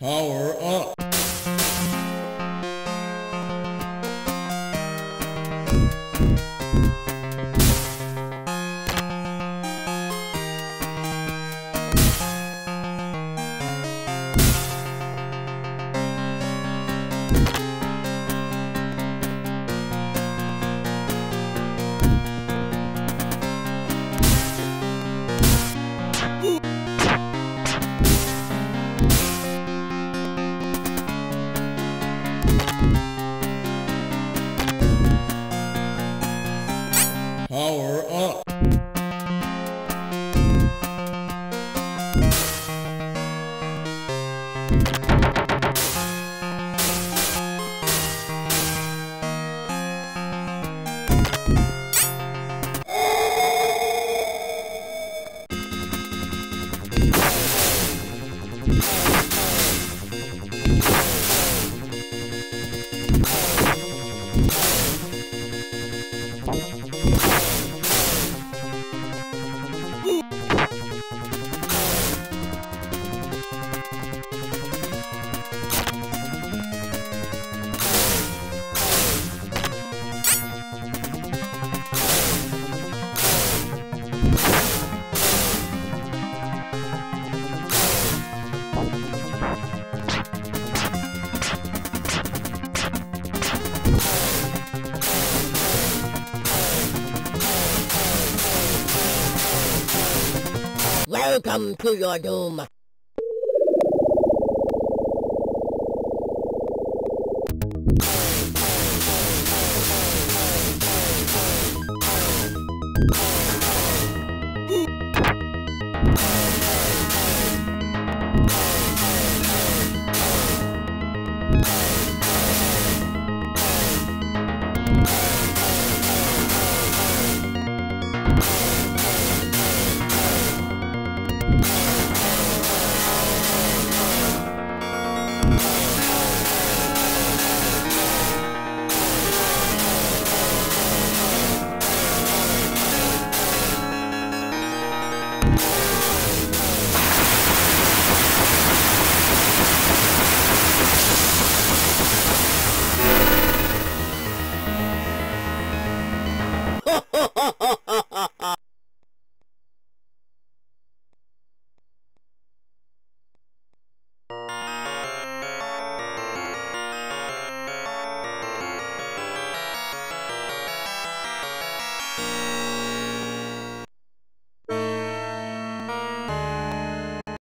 Power up. Power up. Thank. Welcome to your doom. ha ha ha